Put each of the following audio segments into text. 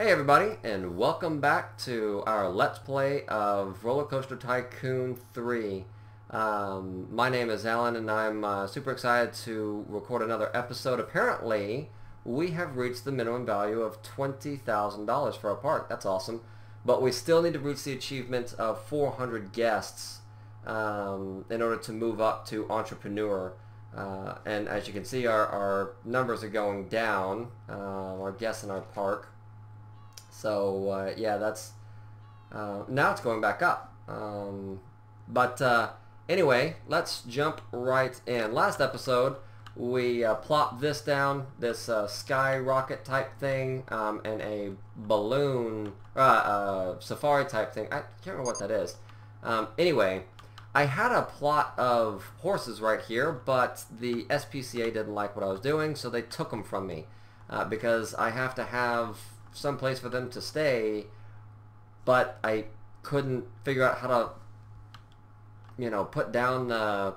Hey everybody, and welcome back to our Let's Play of Roller Coaster Tycoon 3. Um, my name is Alan, and I'm uh, super excited to record another episode. Apparently, we have reached the minimum value of $20,000 for our park. That's awesome. But we still need to reach the achievement of 400 guests um, in order to move up to Entrepreneur. Uh, and as you can see, our, our numbers are going down, uh, our guests in our park. So uh, yeah, that's uh, now it's going back up. Um, but uh, anyway, let's jump right in. Last episode, we uh, plopped this down, this uh, skyrocket type thing, um, and a balloon uh, safari type thing. I can't remember what that is. Um, anyway, I had a plot of horses right here, but the SPCA didn't like what I was doing, so they took them from me because I have to have some place for them to stay, but I couldn't figure out how to, you know, put down the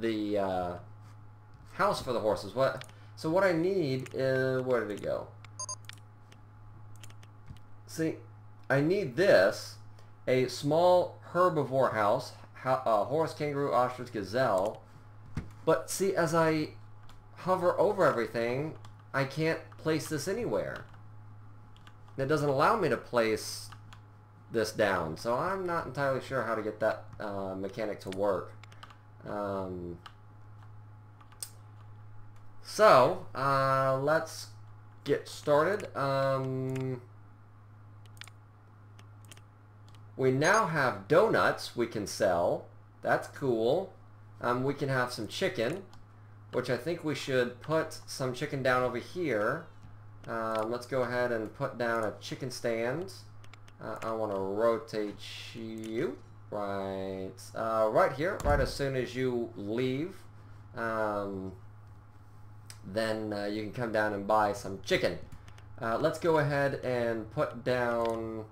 the uh, house for the horses. What? So what I need is where did it go? See, I need this, a small herbivore house, a horse, kangaroo, ostrich, gazelle. But see, as I hover over everything, I can't place this anywhere it doesn't allow me to place this down. So I'm not entirely sure how to get that uh, mechanic to work. Um, so uh, let's get started. Um, we now have donuts we can sell. That's cool. Um, we can have some chicken, which I think we should put some chicken down over here. Um, let's go ahead and put down a chicken stand. Uh, I want to rotate you right uh, right here, right as soon as you leave. Um, then uh, you can come down and buy some chicken. Uh, let's go ahead and put down,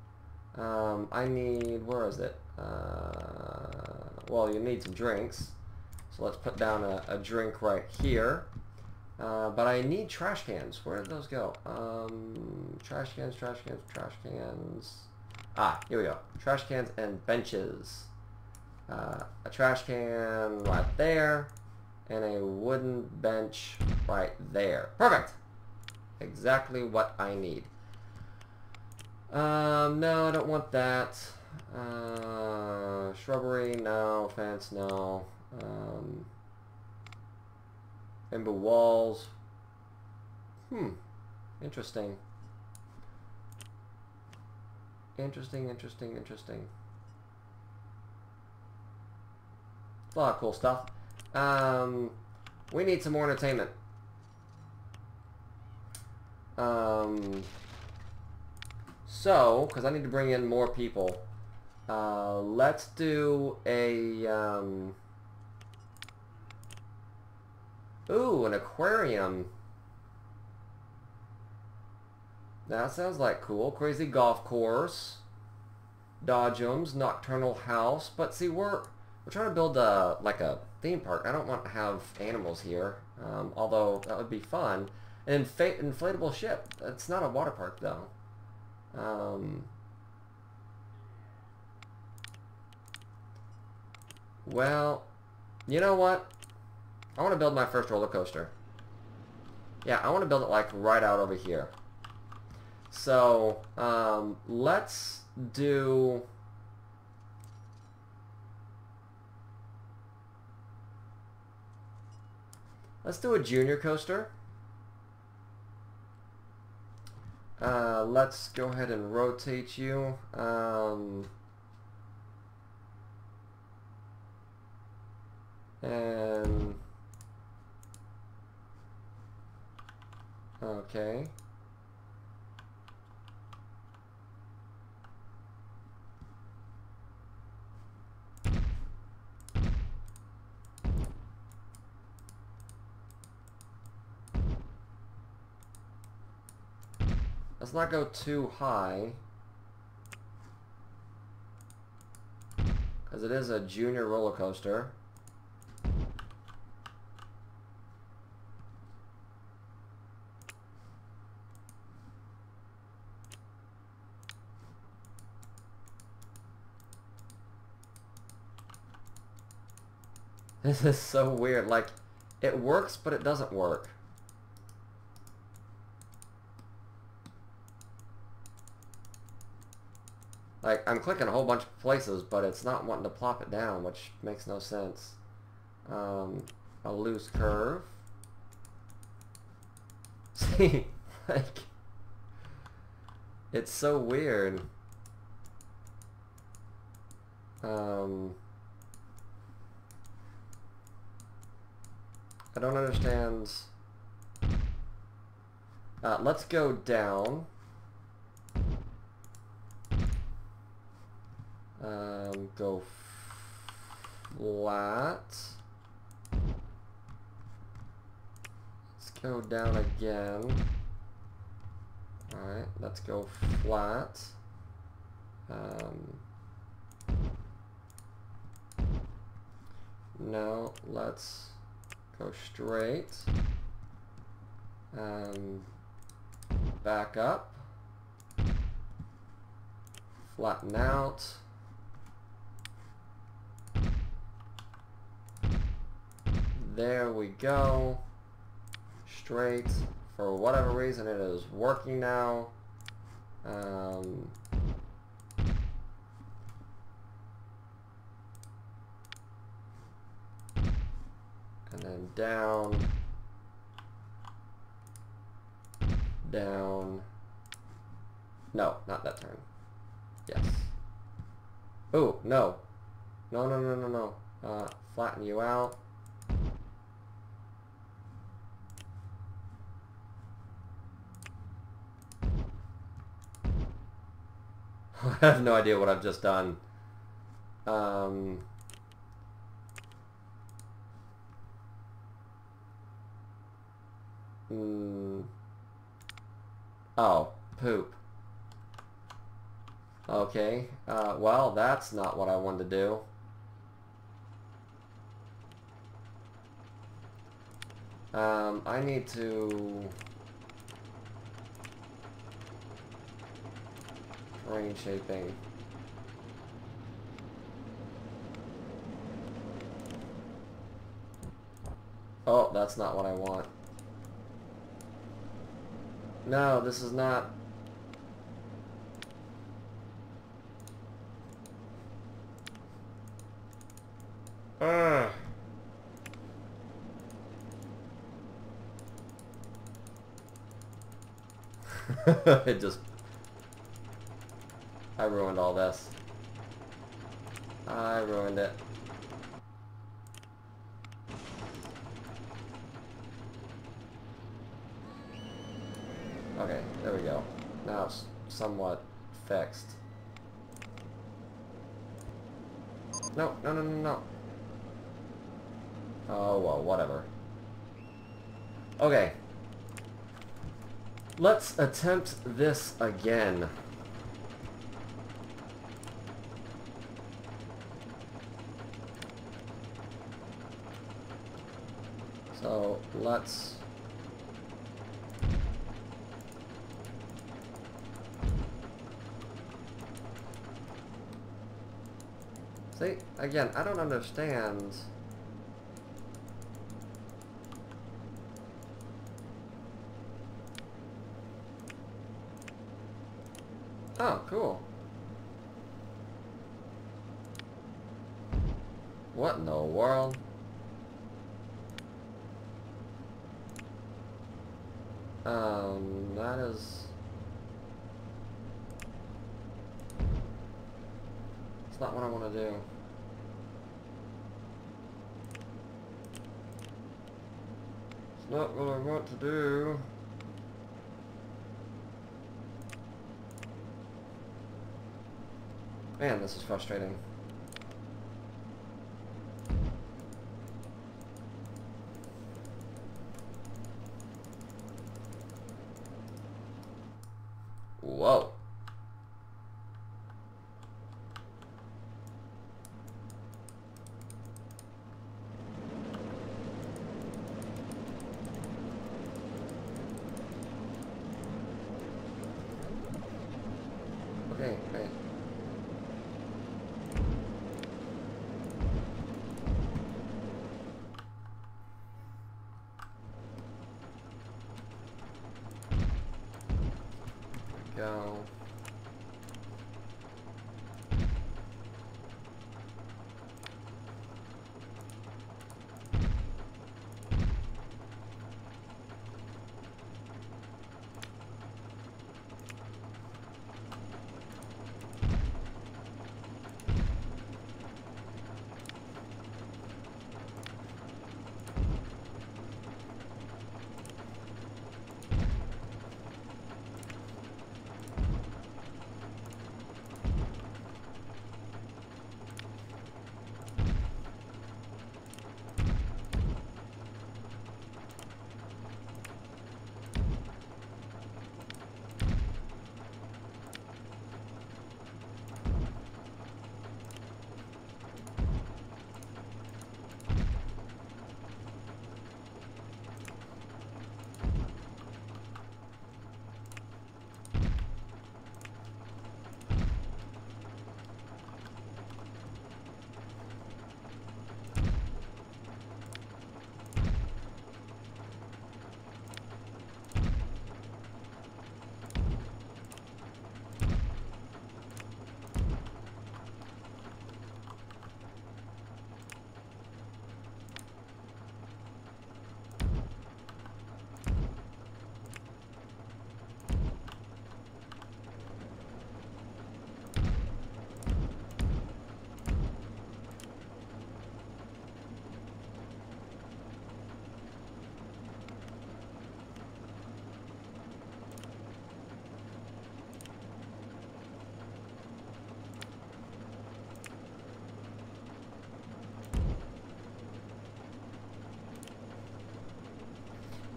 um, I need, where is it? Uh, well, you need some drinks. So let's put down a, a drink right here. Uh, but I need trash cans. Where did those go? Um, trash cans, trash cans, trash cans. Ah, here we go. Trash cans and benches. Uh, a trash can right there. And a wooden bench right there. Perfect! Exactly what I need. Um, no, I don't want that. Uh, shrubbery, no. Fence, no. Um, Ember walls. Hmm. Interesting. Interesting, interesting, interesting. A lot of cool stuff. Um, we need some more entertainment. Um, so, because I need to bring in more people, uh, let's do a... Um, Ooh, an aquarium. That sounds like cool. Crazy golf course. Dodgems, nocturnal house. But see, we're we're trying to build a like a theme park. I don't want to have animals here, um, although that would be fun. An inf inflatable ship. It's not a water park though. Um, well, you know what? I want to build my first roller coaster. Yeah, I want to build it like right out over here. So, um, let's do... Let's do a junior coaster. Uh, let's go ahead and rotate you. Um, and Okay. Let's not go too high. Because it is a junior roller coaster. This is so weird. Like, it works, but it doesn't work. Like, I'm clicking a whole bunch of places, but it's not wanting to plop it down, which makes no sense. Um, a loose curve. See, like, it's so weird. Um, I don't understand. Uh, let's go down. Um, go flat. Let's go down again. Alright, let's go flat. Um, no, let's go straight. Um, back up. Flatten out. There we go. Straight. For whatever reason it is working now. Um, down. Down. No, not that turn. Yes. Oh, no. No, no, no, no, no. Uh, flatten you out. I have no idea what I've just done. Um, mm, oh, poop. Okay, uh, well, that's not what I wanted to do. Um, I need to... Terrain shaping. Oh, that's not what I want. No, this is not... Ah. Ugh. it just... I ruined all this. I ruined it. Okay, there we go. Now it's somewhat fixed. No, no, no, no. Oh, well, whatever. Okay. Let's attempt this again. So, let's... See, again, I don't understand... Oh, cool. What in the world? Um, that is... It's not what I want to do. It's not what I want to do. Man, this is frustrating. Whoa.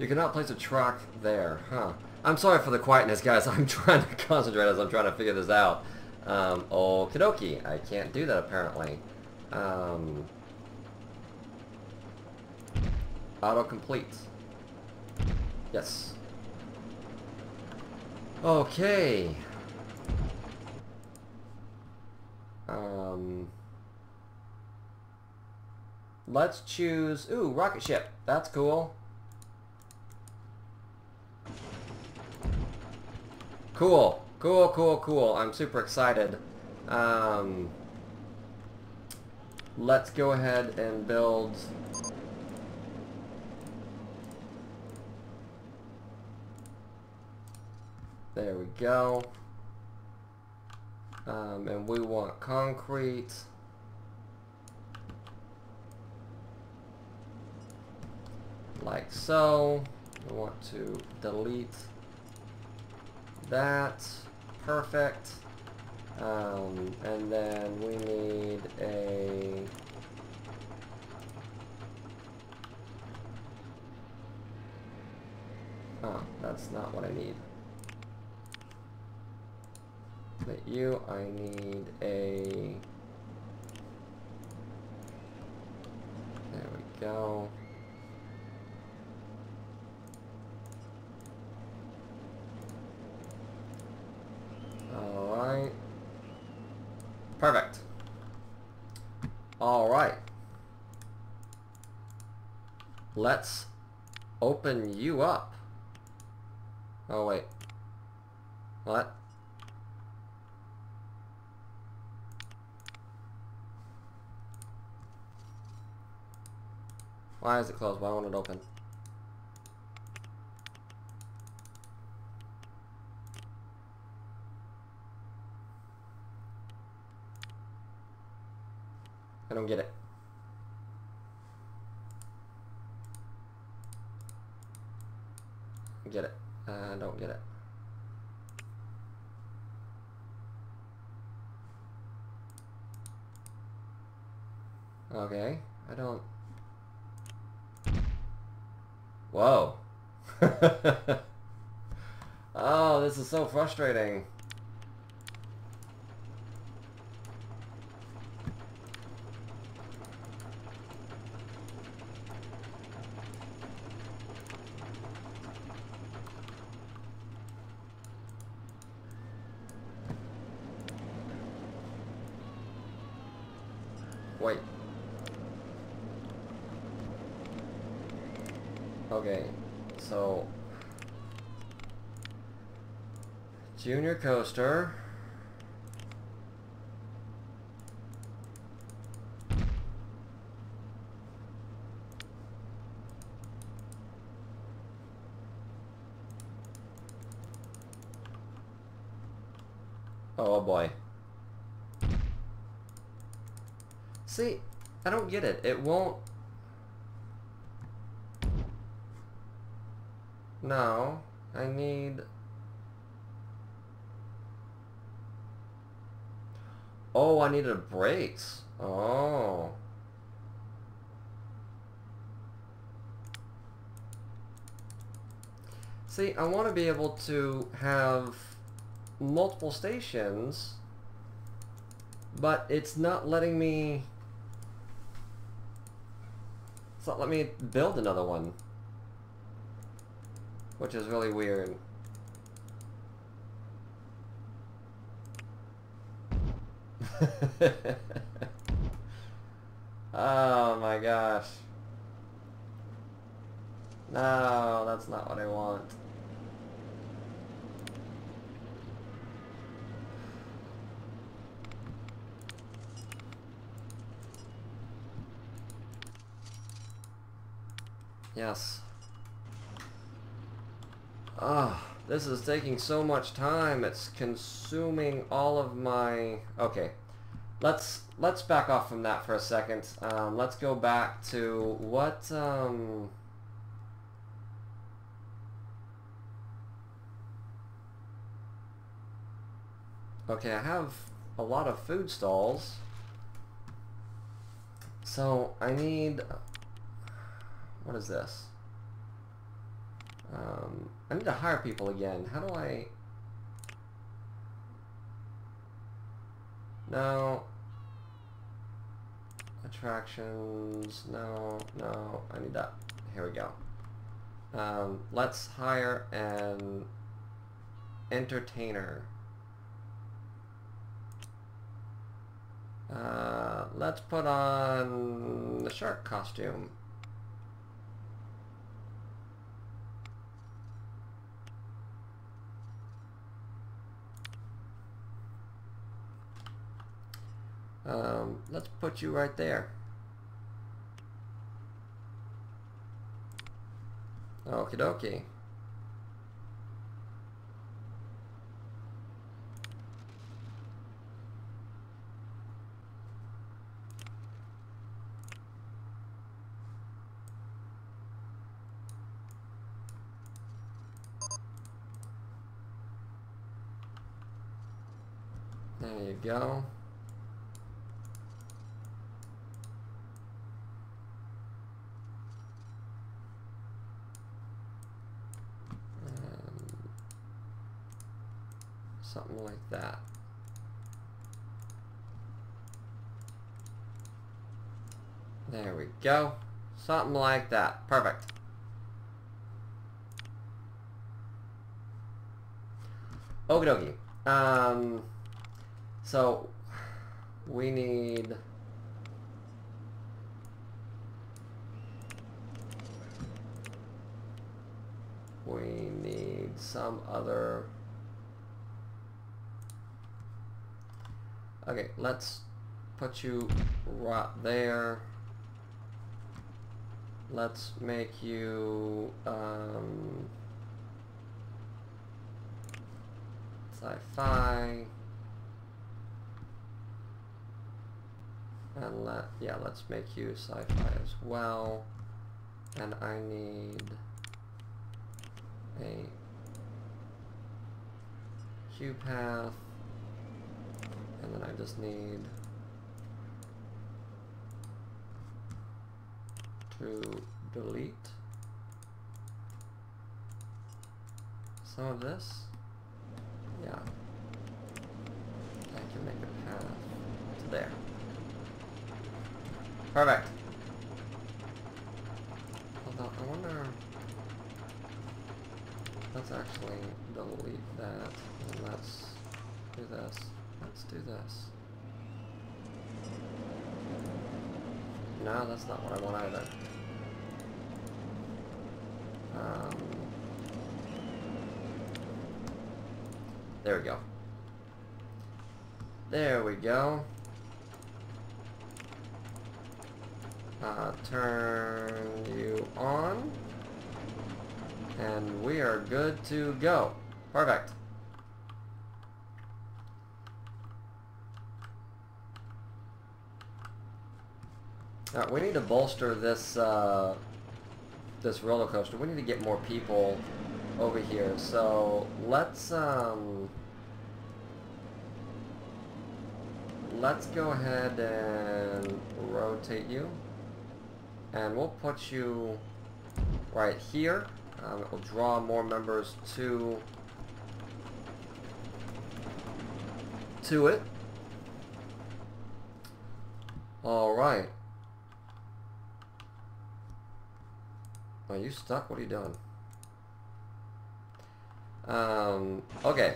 You cannot place a truck there, huh? I'm sorry for the quietness, guys. I'm trying to concentrate as I'm trying to figure this out. Um, okie dokie. I can't do that, apparently. Um, Auto-complete. Yes. Okay. Um, let's choose... Ooh, rocket ship. That's cool. Cool. Cool, cool, cool. I'm super excited. Um, let's go ahead and build... There we go. Um, and we want concrete. Like so. We want to delete that. Perfect. Um, and then we need a... Oh, that's not what I need. But you, I need a... There we go. Alright. Perfect. Alright. Let's open you up. Oh, wait. What? Why is it closed? Why won't it open? I don't get it. Get it. I don't get it. Okay, I don't... Whoa. oh, this is so frustrating. Wait. Okay, so... Junior coaster. Oh, oh boy. See, I don't get it. It won't... No, I need... Oh, I needed a brakes. Oh. See, I want to be able to have multiple stations, but it's not letting me... It's not letting me build another one. Which is really weird. oh my gosh. No, that's not what I want. Yes. Ah, oh, this is taking so much time. It's consuming all of my... Okay. Let's let's back off from that for a second. Um, let's go back to what... Um, okay, I have a lot of food stalls. So I need what is this? Um, I need to hire people again. How do I... No. Attractions. No, no. I need that. Here we go. Um, let's hire an entertainer. Uh, let's put on the shark costume. Um, let's put you right there. Okie dokie. There you go. Something like that. There we go. Something like that. Perfect. Okie dokie. Um, so, we need... We need some other... Okay, let's put you right there. Let's make you um, sci-fi. And let, yeah, let's make you sci-fi as well. And I need a queue path and then I just need to delete some of this. Yeah. I can make a path to there. Perfect. Although, I wonder... Let's actually delete that, and let's do this. Let's do this. No, that's not what I want either. Um, There we go. There we go. Uh, turn you on. And we are good to go. Perfect. Now, we need to bolster this uh, this roller coaster. We need to get more people over here. So let's um, let's go ahead and rotate you, and we'll put you right here. Um, it will draw more members to to it. All right. Are you stuck? What are you doing? Um, okay.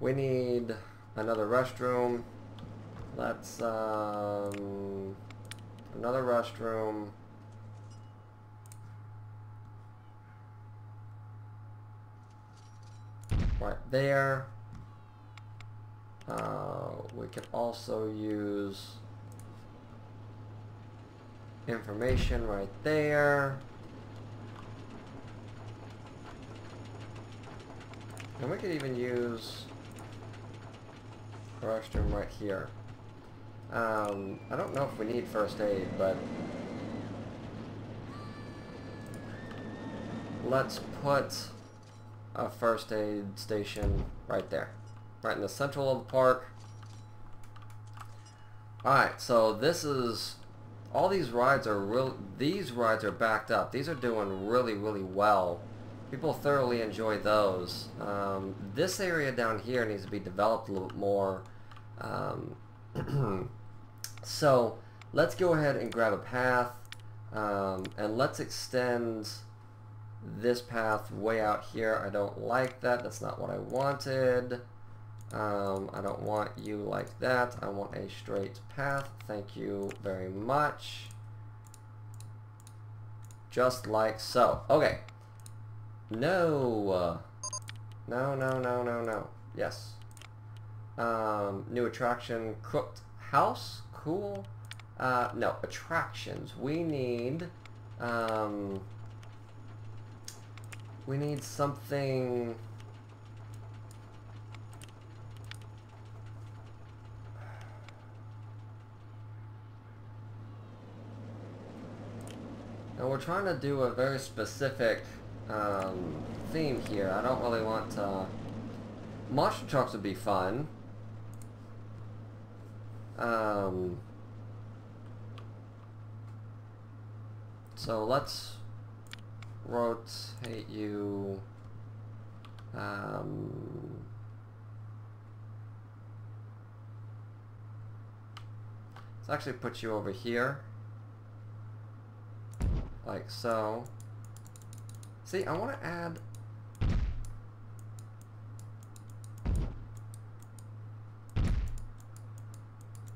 We need another restroom. Let's, um, another restroom. Right there. Uh, we can also use information right there. And we could even use a restroom right here. Um, I don't know if we need first aid, but let's put a first aid station right there right in the central of the park. Alright, so this is, all these rides are real, these rides are backed up. These are doing really, really well. People thoroughly enjoy those. Um, this area down here needs to be developed a little bit more. Um, so let's go ahead and grab a path um, and let's extend this path way out here. I don't like that. That's not what I wanted. Um, I don't want you like that. I want a straight path. Thank you very much. Just like so. Okay. No. No, no, no, no, no. Yes. Um, new attraction, Crooked House. Cool. Uh, no, attractions. We need, um, we need something... And we're trying to do a very specific um, theme here. I don't really want to... Monster trucks would be fun. Um, so let's rotate you... Um, let's actually put you over here like so. See, I want to add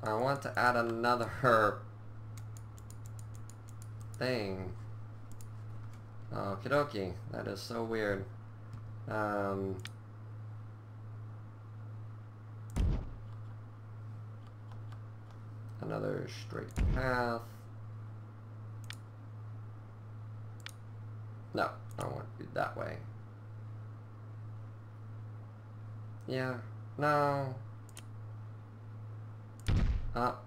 I want to add another thing. Okie dokie. That is so weird. Um, another straight path. No, I want to be that way. Yeah, no. Up.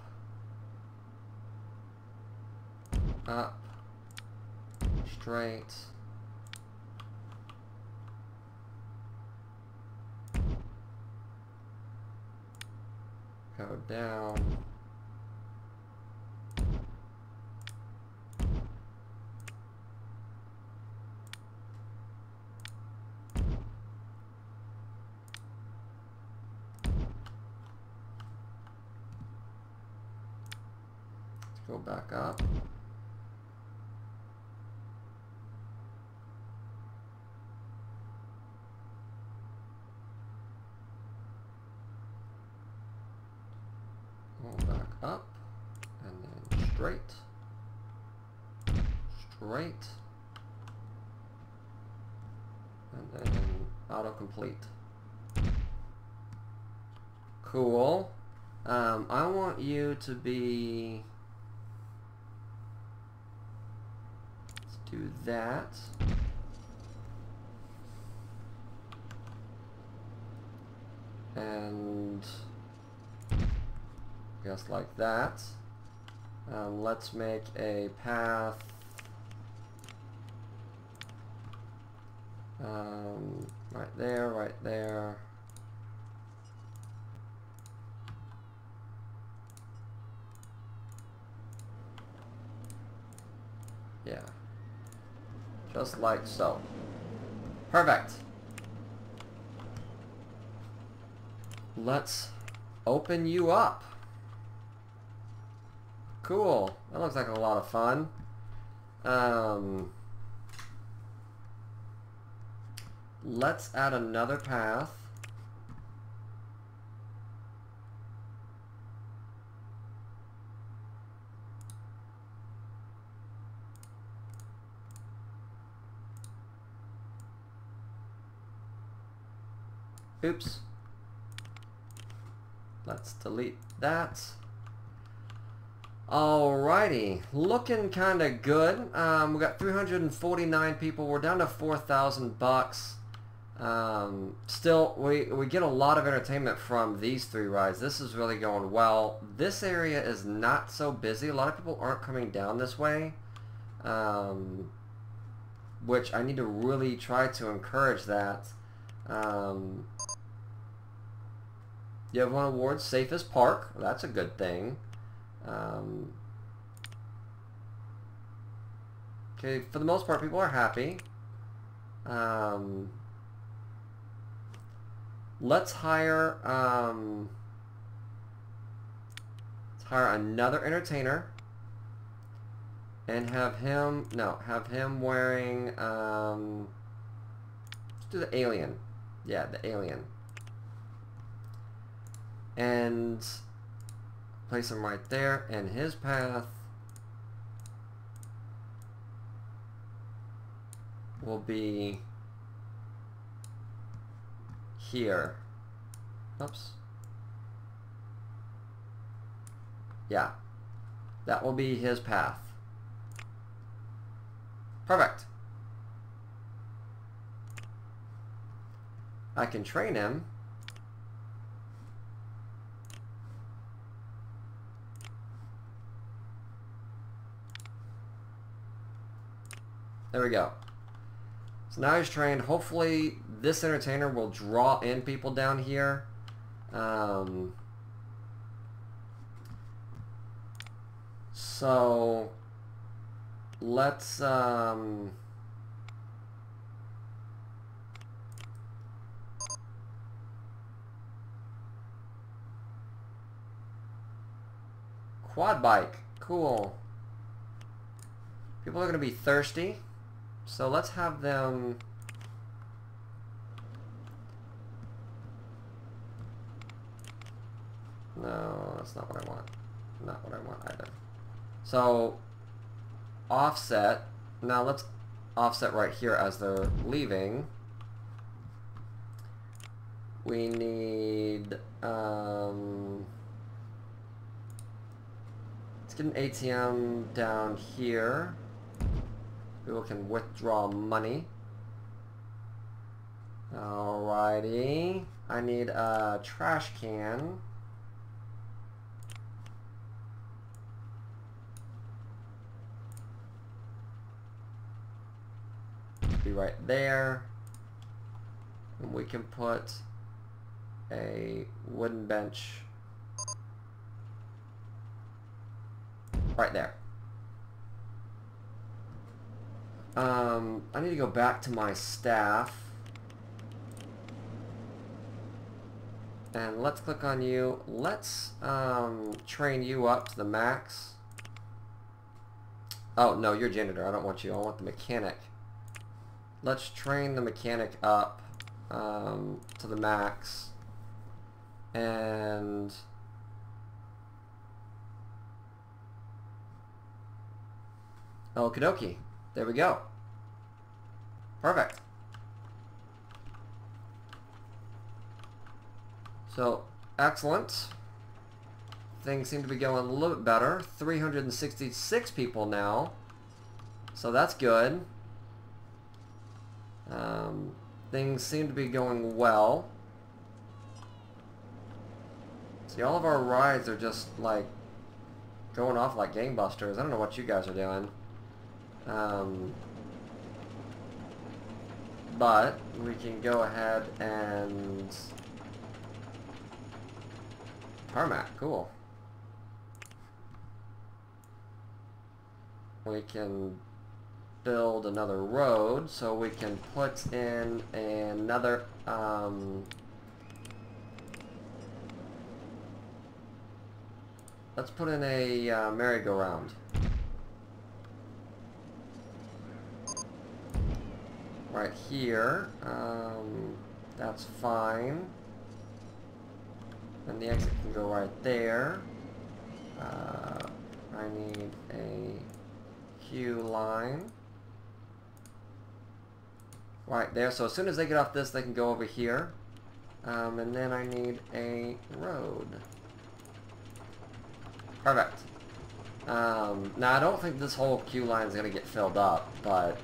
Up. Straight. Go down. back up. Roll back up, and then straight, straight, and then autocomplete. Cool. Um, I want you to be do that. And just like that. Um, let's make a path um, right there, right there. Yeah. Just like so. Perfect. Let's open you up. Cool. That looks like a lot of fun. Um, let's add another path. Oops. Let's delete that. Alrighty, looking kind of good. Um, we got 349 people. We're down to 4,000 bucks. Um, still, we, we get a lot of entertainment from these three rides. This is really going well. This area is not so busy. A lot of people aren't coming down this way, um, which I need to really try to encourage that. Um, you have one award, safest park. That's a good thing. Um, okay, for the most part, people are happy. Um, let's hire um, let's hire another entertainer and have him no have him wearing um, let's do the alien. Yeah, the alien. And place him right there and his path will be here. Oops. Yeah. That will be his path. Perfect. I can train him There we go. So now he's trained. Hopefully this entertainer will draw in people down here. Um, so let's um, quad bike. Cool. People are going to be thirsty. So let's have them... No, that's not what I want. Not what I want either. So, offset. Now let's offset right here as they're leaving. We need, um, let's get an ATM down here. People can withdraw money. Alrighty. I need a trash can. Be right there. And we can put a wooden bench right there. Um, I need to go back to my staff. And let's click on you. Let's um, train you up to the max. Oh, no, you're janitor. I don't want you. I want the mechanic. Let's train the mechanic up um, to the max. And... Okie dokie. There we go. Perfect. So, excellent. Things seem to be going a little bit better. 366 people now. So that's good. Um, things seem to be going well. See, all of our rides are just, like, going off like gangbusters. I don't know what you guys are doing. Um, but we can go ahead and tarmac, cool. We can build another road so we can put in another um, let's put in a uh, merry-go-round right here. Um, that's fine. And the exit can go right there. Uh, I need a queue line. Right there, so as soon as they get off this, they can go over here. Um, and then I need a road. Perfect. Um, now, I don't think this whole queue line is going to get filled up, but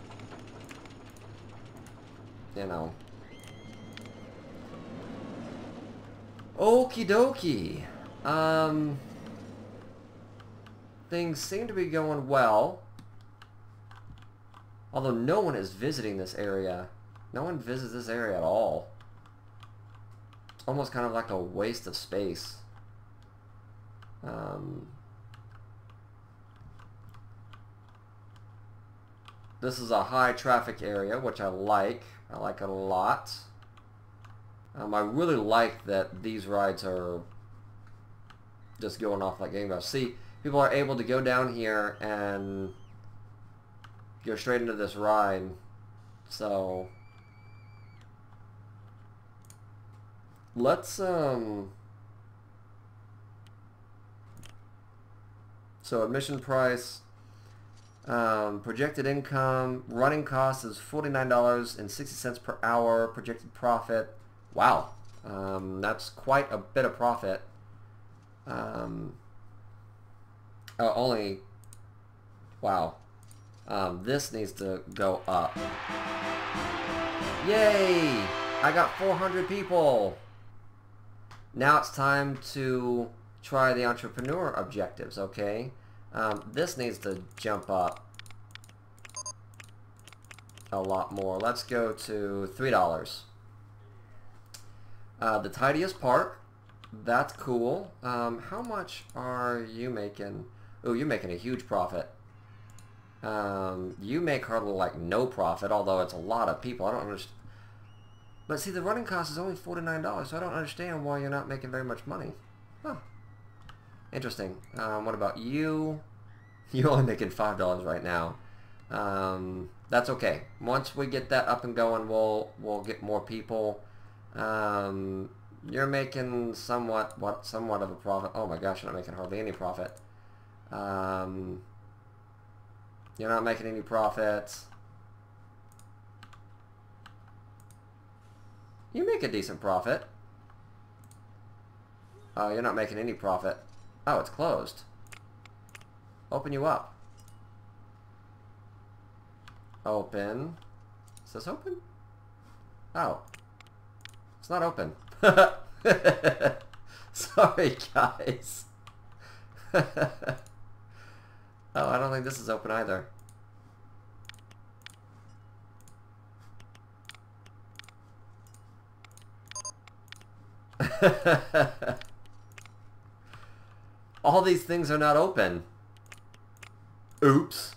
you know. Okie dokie. Um, things seem to be going well. Although no one is visiting this area. No one visits this area at all. It's almost kind of like a waste of space. Um, this is a high traffic area, which I like. I like it a lot. Um, I really like that these rides are just going off like gangbusters. See, people are able to go down here and go straight into this ride. So let's um so admission price um, projected income, running cost is $49.60 per hour. Projected profit, wow, um, that's quite a bit of profit. Um, oh, only, wow. Um, this needs to go up. Yay! I got 400 people. Now it's time to try the entrepreneur objectives, okay? Um, this needs to jump up a lot more. Let's go to $3. Uh, the tidiest park, that's cool. Um, how much are you making? Oh, you're making a huge profit. Um, you make hardly like no profit, although it's a lot of people. I don't understand. But see, the running cost is only $49, so I don't understand why you're not making very much money. Huh. Interesting. Um, what about you? You're only making $5 right now. Um, that's okay. Once we get that up and going, we'll we'll get more people. Um, you're making somewhat what somewhat of a profit. Oh my gosh, you're not making hardly any profit. Um, you're not making any profits. You make a decent profit. Oh, you're not making any profit. Oh, it's closed. Open you up. Open. Is this open? Oh. It's not open. Sorry, guys. oh, I don't think this is open either. All these things are not open. Oops.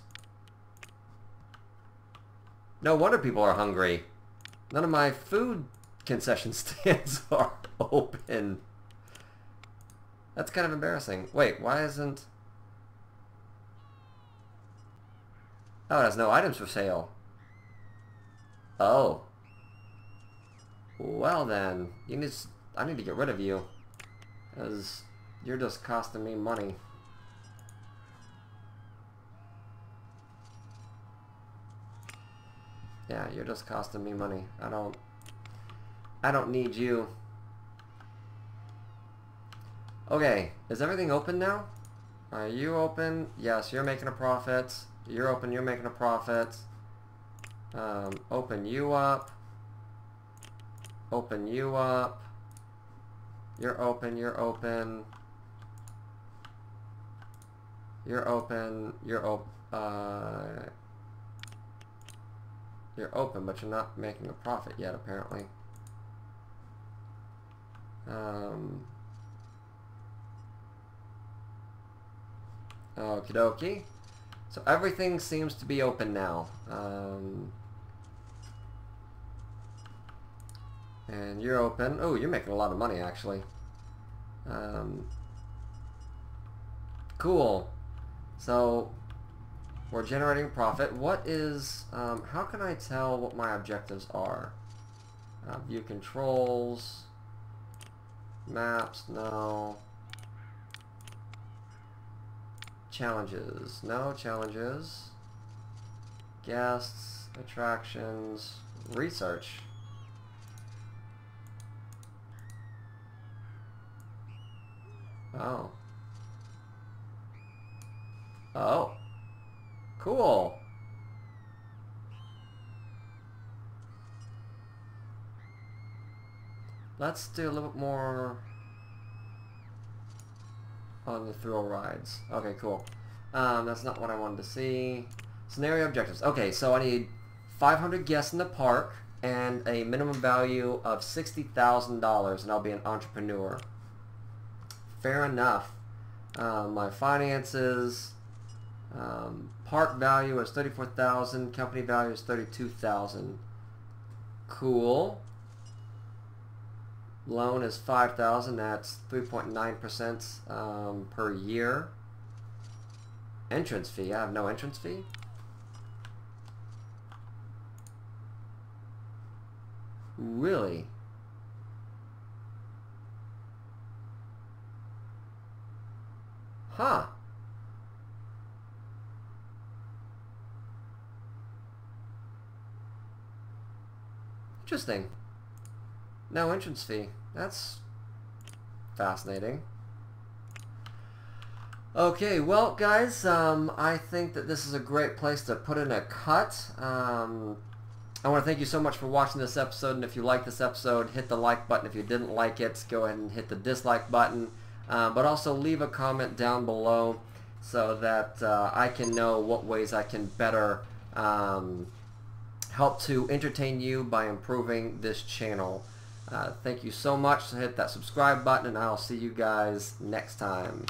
No wonder people are hungry. None of my food concession stands are open. That's kind of embarrassing. Wait, why isn't... Oh, it has no items for sale. Oh. Well then, you need... I need to get rid of you. Because you're just costing me money. Yeah, you're just costing me money. I don't... I don't need you. Okay, is everything open now? Are you open? Yes, you're making a profit. You're open, you're making a profit. Um, open you up. Open you up. You're open, you're open. You're open, you're open. Uh, you're open, but you're not making a profit yet, apparently. Um, okie dokie. So everything seems to be open now. Um, and you're open. Oh, you're making a lot of money, actually. Um, cool. So we're generating profit. What is, um, how can I tell what my objectives are? Uh, view controls, maps, no. Challenges, no challenges. Guests, attractions, research. Oh. Oh. Cool. Let's do a little bit more on the thrill rides. Okay, cool. Um, that's not what I wanted to see. Scenario objectives. Okay, so I need 500 guests in the park and a minimum value of $60,000 and I'll be an entrepreneur. Fair enough. Um, my finances, um, park value is 34000 company value is 32000 Cool. Loan is 5000 that's 3.9% um, per year. Entrance fee, I have no entrance fee. Really? Huh. Interesting. No entrance fee. That's fascinating. Okay, well, guys, um, I think that this is a great place to put in a cut. Um, I want to thank you so much for watching this episode, and if you like this episode, hit the like button. If you didn't like it, go ahead and hit the dislike button. Uh, but also leave a comment down below so that uh, I can know what ways I can better um, help to entertain you by improving this channel. Uh, thank you so much. Hit that subscribe button and I'll see you guys next time.